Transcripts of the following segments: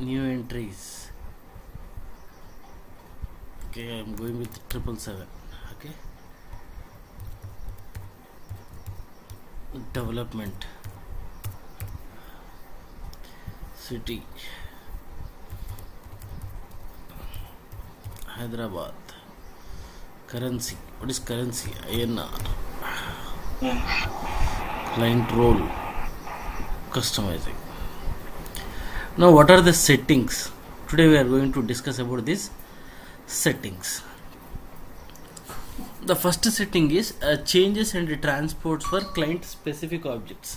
new entries okay i'm going with triple seven okay development city hyderabad currency what is currency inr client role customizing now what are the settings? Today we are going to discuss about these settings. The first setting is uh, changes and transports for client specific objects.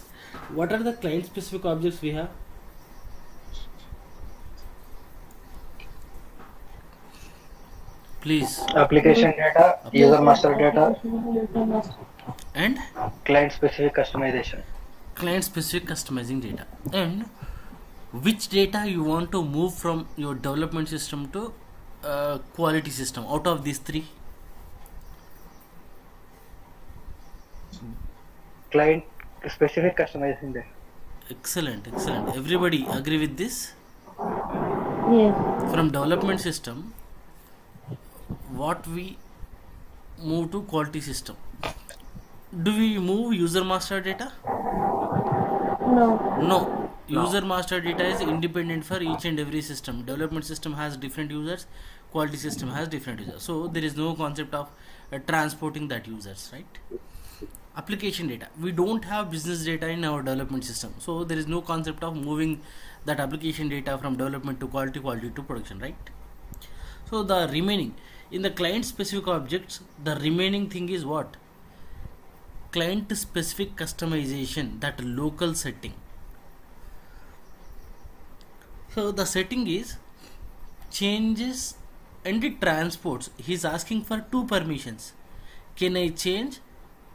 What are the client specific objects we have? Please. Application data, user master data, and? client specific customization. client specific customizing data. And which data you want to move from your development system to uh, quality system out of these three Client specific customization data. excellent excellent everybody agree with this Yes. from development system what we move to quality system do we move user master data No. no user master data is independent for each and every system. Development system has different users quality system has different users. So there is no concept of uh, transporting that users right? Application data. We don't have business data in our development system. So there is no concept of moving that application data from development to quality quality to production right? So the remaining. In the client specific objects the remaining thing is what? Client specific customization that local setting so the setting is changes and it transports. He's asking for two permissions. Can i change?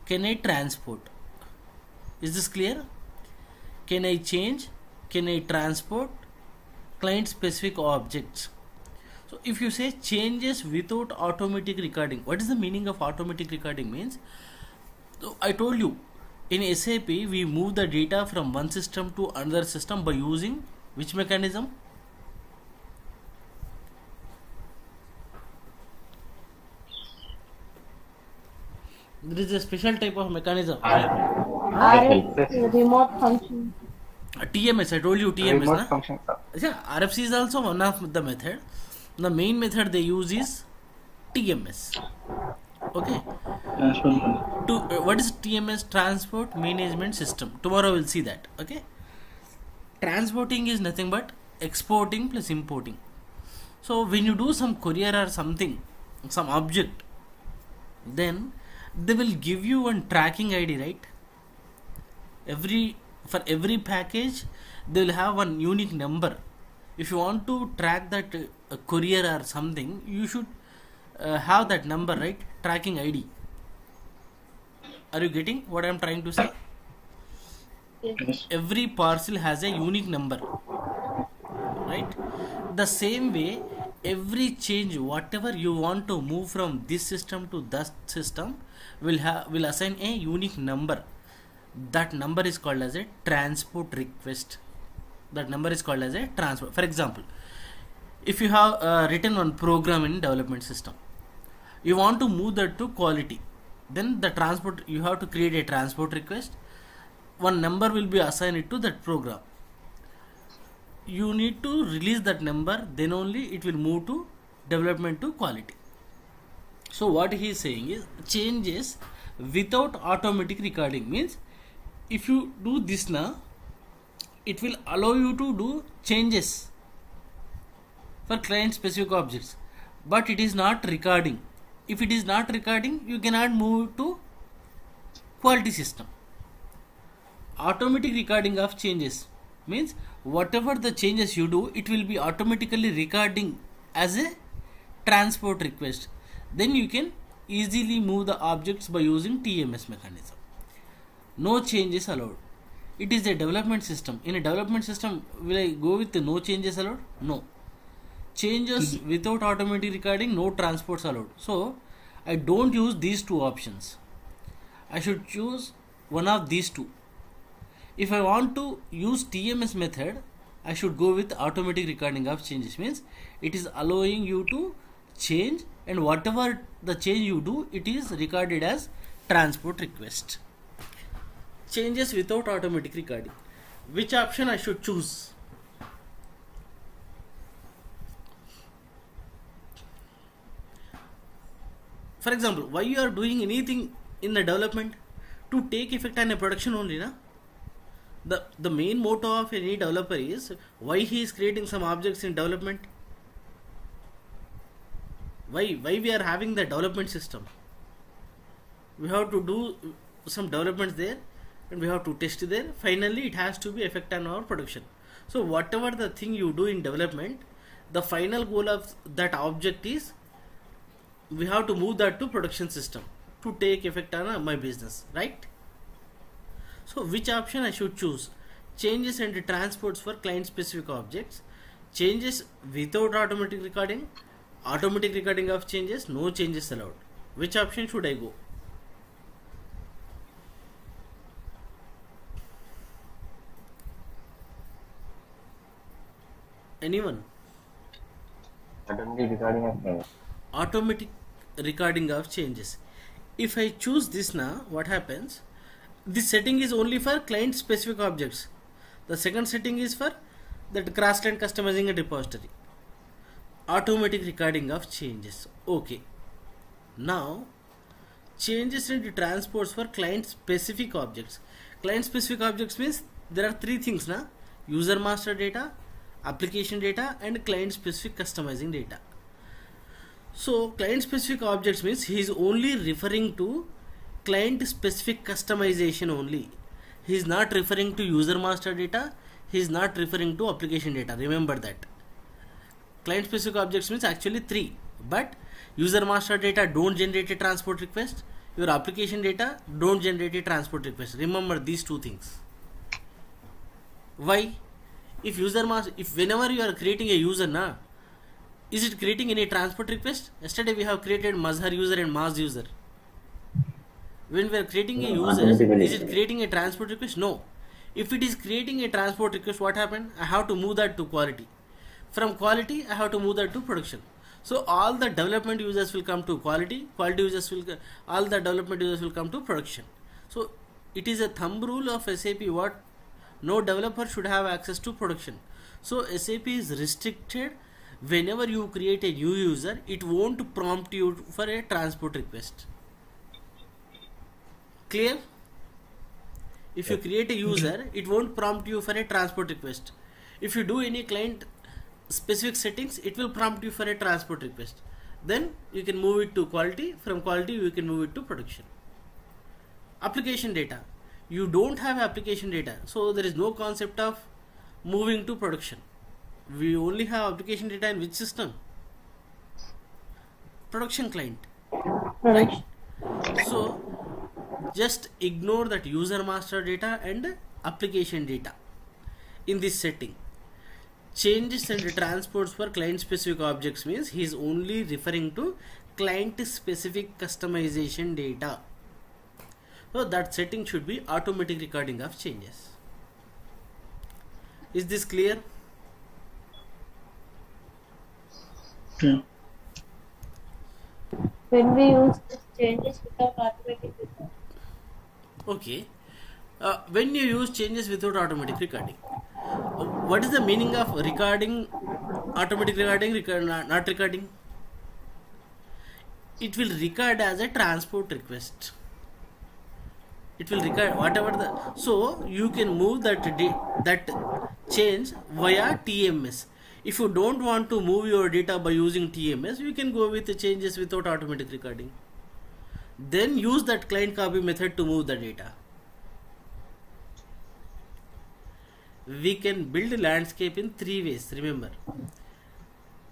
Can i transport? Is this clear? Can i change? Can i transport? Client specific objects. So if you say changes without automatic recording what is the meaning of automatic recording means? So I told you in SAP we move the data from one system to another system by using which mechanism? There is a special type of mechanism. RF remote function. Uh, TMS, I told you TMS. Remote Na? function. Yeah, RFC is also one of the method. The main method they use is TMS. Okay. to uh, what is TMS transport management system tomorrow we'll see that okay transporting is nothing but exporting plus importing. So when you do some courier or something some object then they will give you one tracking id right? Every for every package they will have one unique number. If you want to track that uh, courier or something you should uh, have that number right? Tracking id are you getting what i'm trying to say every parcel has a unique number right? The same way every change whatever you want to move from this system to that system will have will assign a unique number. That number is called as a transport request. That number is called as a transport. For example if you have uh, written one program in development system you want to move that to quality then the transport you have to create a transport request one number will be assigned to that program. You need to release that number then only it will move to development to quality. So what he is saying is changes without automatic recording means if you do this now it will allow you to do changes for client specific objects. But it is not recording. If it is not recording you cannot move to quality system automatic recording of changes. Means whatever the changes you do it will be automatically recording as a transport request. Then you can easily move the objects by using tms mechanism. No changes allowed. It is a development system. In a development system will i go with the no changes allowed? No. Changes mm-hmm. without automatic recording no transports allowed. So i don't use these two options. I should choose one of these two if i want to use tms method I should go with automatic recording of changes means it is allowing you to change and whatever the change you do it is recorded as transport request. Changes without automatic recording. Which option I should choose? For example why you are doing anything in the development? To take effect on a production only na the the main motto of any developer is why he is creating some objects in development. Why why we are having the development system. We have to do some developments there and we have to test there. Finally it has to be effect on our production. So whatever the thing you do in development the final goal of that object is we have to move that to production system to take effect on my business right so which option i should choose? Changes and transports for client specific objects changes without automatic recording automatic recording of changes no changes allowed. Which option should i go? Anyone? Automatic recording of changes. automatic recording of changes. If i choose this now what happens this setting is only for client specific objects. The second setting is for that client customizing a repository. Automatic recording of changes. Okay. Now changes and transports for client specific objects. Client specific objects means there are three things na? User master data application data and client specific customizing data. So client specific objects means he is only referring to client specific customization only. He is not referring to user master data. He is not referring to application data. Remember that. Client specific objects means actually three. But user master data don't generate a transport request. Your application data don't generate a transport request. Remember these two things. Why? If user master if whenever you are creating a user na is it creating any transport request? Yesterday we have created mazhar user and maz user when we are creating a mm, user is it creating a transport request? No. If it is creating a transport request what happened? I have to move that to quality. From quality i have to move that to production. So all the development users will come to quality quality users will all the development users will come to production. So it is a thumb rule of sap what no developer should have access to production. So sap is restricted. Whenever you create a new user it won't prompt you for a transport request clear? If you create a user it won't prompt you for a transport request. If you do any client specific settings it will prompt you for a transport request. Then you can move it to quality. From quality you can move it to production. Application data. You don't have application data so there is no concept of moving to production. We only have application data in which system? Production client. Production. so just ignore that user master data and application data in this setting changes and transports for client specific objects means he is only referring to client specific customization data so that setting should be automatic recording of changes is this clear Yeah. When we use this changes without automatic recording. Okay. Uh, when you use changes without automatic recording uh, what is the meaning of recording automatic recording record, not, recording? It will record as a transport request. It will record whatever the so you can move that that change via tms if you don't want to move your data by using tms you can go with the changes without automatic recording then use that client copy method to move the data. We can build a landscape in three ways remember.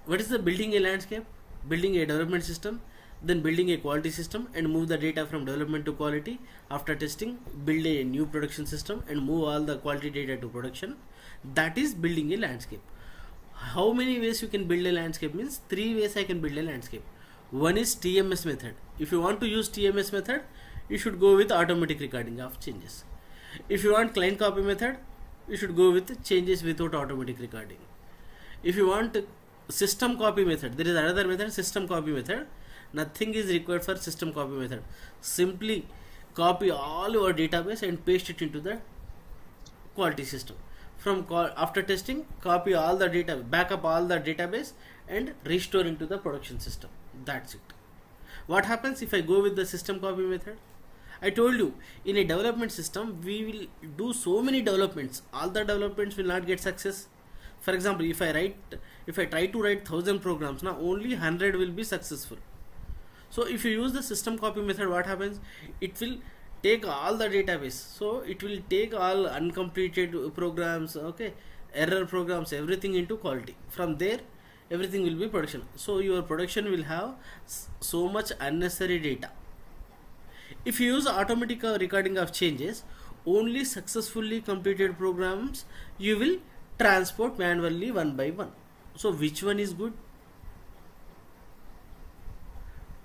What is the building a landscape? Building a development system then building a quality system and move the data from development to quality. After testing build a new production system and move all the quality data to production. That is building a landscape. How many ways you can build a landscape means three ways i can build a landscape one is tms method. If you want to use tms method you should go with automatic recording of changes. If you want client copy method you should go with changes without automatic recording. If you want system copy method there is another method system copy method. Nothing is required for system copy method. Simply copy all your database and paste it into the quality system. From after testing copy all the data backup all the database and restore into the production system. That's it. What happens if i go with the system copy method? I told you in a development system we will do so many developments. All the developments will not get success. For example if i write if i try to write 1000 programs now only 100 will be successful. So if you use the system copy method what happens? It will take all the database. So it will take all uncompleted programs okay error programs everything into quality. From there everything will be production. So your production will have so much unnecessary data. If you use automatic uh, recording of changes only successfully completed programs you will transport manually one by one. So which one is good?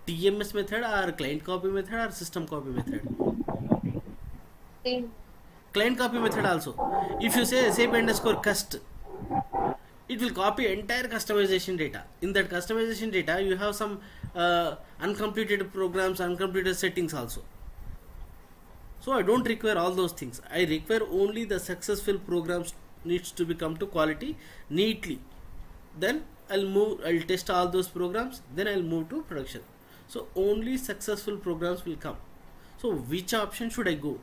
Tms method or client copy method or system copy method? Client copy method also. If you say sap underscore cust it will copy entire customization data. In that customization data you have some uh, uncompleted programs uncompleted settings also. So i don't require all those things. I require only the successful programs needs to become to quality neatly. Then i'll move i'll test all those programs then i'll move to production. So only successful programs will come. So which option should i go?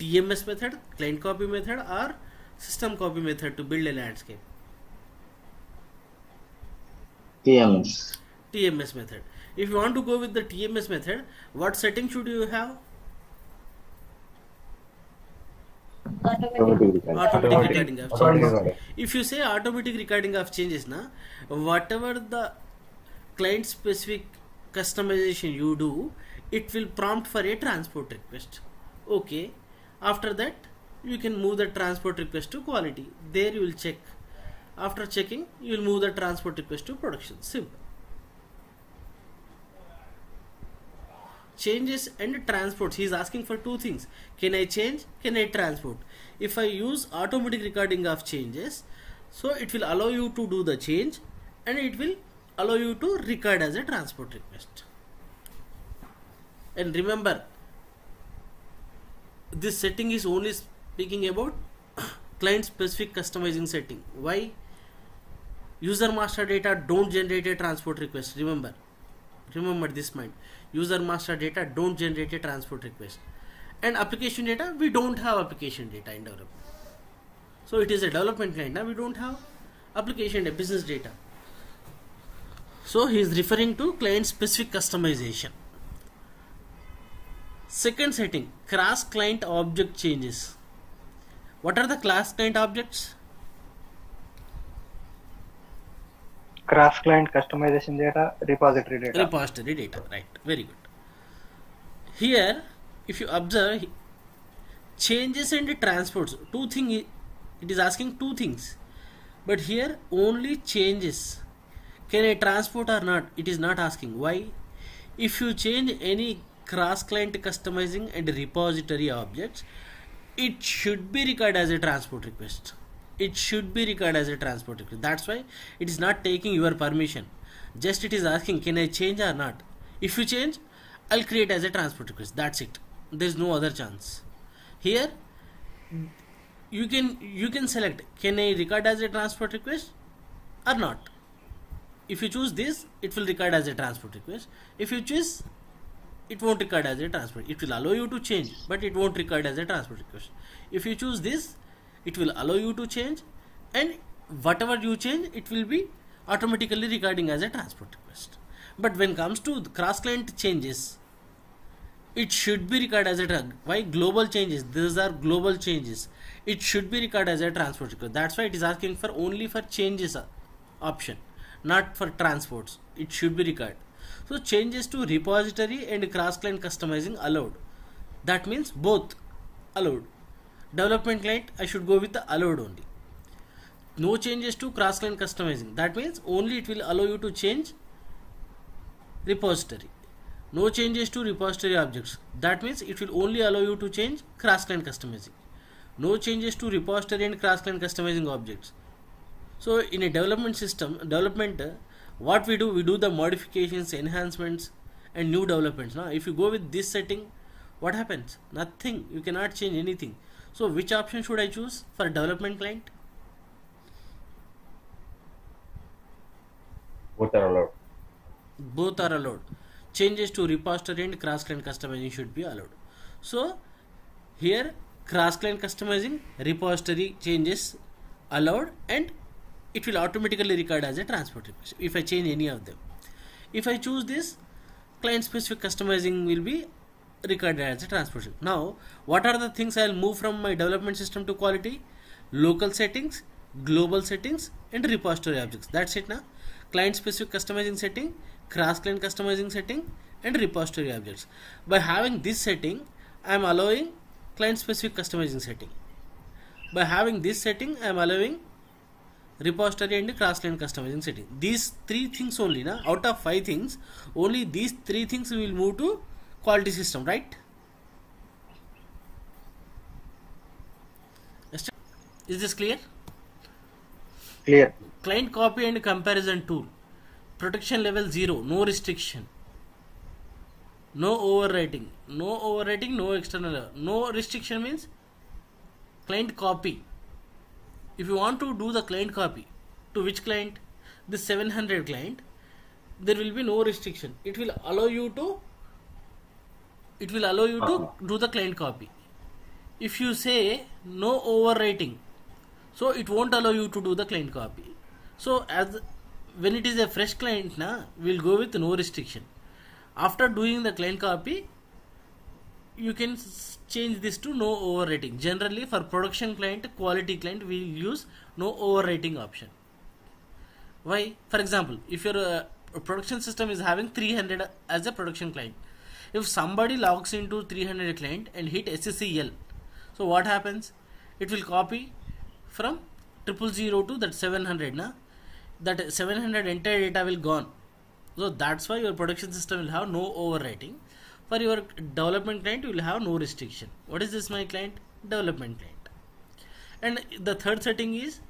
TMS method, client copy method, or system copy method to build a landscape? TMS. TMS method. If you want to go with the TMS method, what setting should you have? Automatic. Automatic recording. Automatic Automatic. recording of changes. recording. If you say automatic recording of changes, na whatever the client specific customization you do, it will prompt for a transport request. Okay. After that, you can move the transport request to quality. There you will check. After checking, you will move the transport request to production. Simple. changes and transports. He is asking for two things. Can i change? Can i transport? If i use automatic recording of changes so it will allow you to do the change and it will allow you to record as a transport request. And remember this setting is only speaking about client specific customizing setting. Why user master data don't generate a transport request. Remember remember this mind user master data don't generate a transport request. And application data we don't have application data in development. So it is a development client now we don't have application data business data. So he is referring to client specific customization. Second setting cross client object changes. What are the cross client objects Cross client customization data, repository data. repository data right. Very good. Here if you observe changes and transports two thing i- it is asking two things. But here only changes. Can i transport or not? It is not asking. Why? If you change any cross client customizing and repository objects it should be recorded as a transport request it should be recorded as a transport request that's why it is not taking your permission. Just it is asking can i change or not? If you change i'll create as a transport request. That's it. There's no other chance. Here you can you can select can i record as a transport request or not? If you choose this it will record as a transport request. If you choose it won't record as a transport. It will allow you to change but it won't record as a transport request. If you choose this it will allow you to change and whatever you change it will be automatically recording as a transport request. But when comes to cross client changes it should be recorded as a tra- why? Global changes. These are global changes. It should be recorded as a transport request. That's why it is asking for only for changes uh, option not for transports. It should be recorded so changes to repository and cross client customizing allowed. That means both allowed development client i should go with the allowed only. No changes to cross client customizing. That means only it will allow you to change repository. No changes to repository objects. That means it will only allow you to change cross client customizing. No changes to repository and cross client customizing objects. So in a development system development what we do we do the modifications enhancements and new developments. Now if you go with this setting what happens? Nothing. You cannot change anything so which option should i choose for development client? Both are allowed. both are allowed. Changes to repository and cross client customizing should be allowed. So here cross client customizing repository changes allowed and it will automatically record as a transport request if i change any of them. If i choose this client specific customizing will be recorded as a request. now what are the things i'll move from my development system to quality? Local settings global settings and repository objects. That's it now client specific customizing setting cross client customizing setting and repository objects. By having this setting i am allowing client specific customizing setting. By having this setting i am allowing repository and cross client customizing setting. These three things only na? Out of five things only these three things we will move to quality system right? Is this clear? Clear. client copy and comparison tool. Protection level 0 no restriction. No overwriting. No overwriting no external no restriction means client copy. If you want to do the client copy to which client? The 700 client. There will be no restriction. It will allow you to it will allow you to do the client copy. If you say no overwriting so it won't allow you to do the client copy. So as when it is a fresh client na we'll go with no restriction. After doing the client copy you can change this to no overwriting. Generally for production client quality client we will use no overwriting option. Why? For example if your uh, production system is having 300 as a production client if somebody logs into 300 client and hit SCCL so what happens? It will copy from triple zero to that 700 na? That 700 entire data will gone. So that's why your production system will have no overwriting. For your development client you will have no restriction. What is this my client? Development client. And the third setting is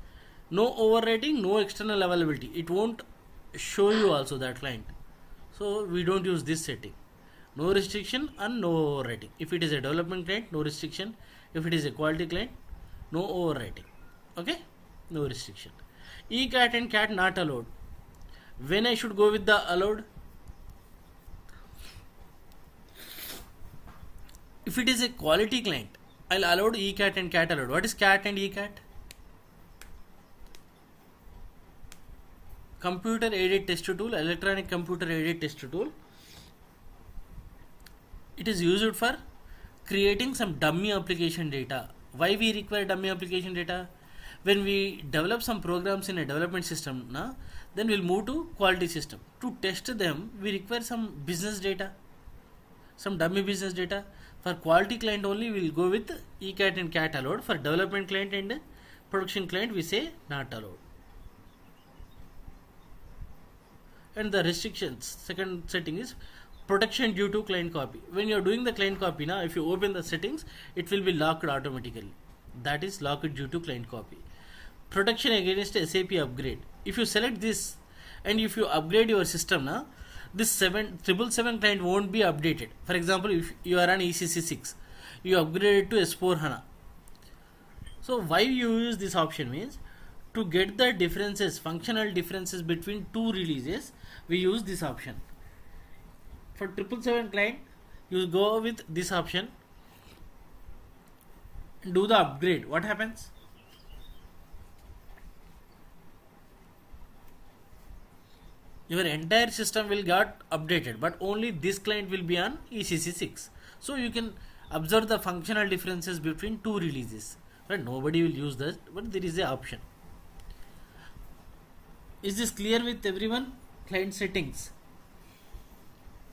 no overwriting no external availability. It won't show you also that client. So we don't use this setting no restriction and no overwriting. If it is a development client no restriction. If it is a quality client no overwriting. Okay? No restriction. eCATT and CATT not allowed. When i should go with the allowed? If it is a quality client i'll allowed eCATT and CATT allowed. What is CATT and eCATT computer aided test tool electronic computer aided test tool it is used for creating some dummy application data. Why we require dummy application data? When we develop some programs in a development system na, then we'll move to quality system. To test them we require some business data some dummy business data. For quality client only we'll go with eCATT and CATT allowed. For development client and production client we say not allowed. And the restrictions. Second setting is protection due to client copy. When you're doing the client copy now if you open the settings it will be locked automatically. That is locked due to client copy. Protection against sap upgrade. If you select this and if you upgrade your system now this 7 triple seven client won't be updated. For example if you are on ecc6 you upgrade it to s4 hana. So why you use this option means to get the differences functional differences between two releases we use this option for triple seven client you go with this option. Do the upgrade. What happens? Your entire system will got updated but only this client will be on ecc6 so you can observe the functional differences between two releases. But nobody will use that but there is a option. Is this clear with everyone? Client settings